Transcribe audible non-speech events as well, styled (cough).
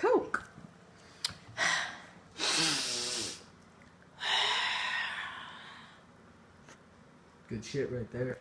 Coke. (sighs) Good shit right there.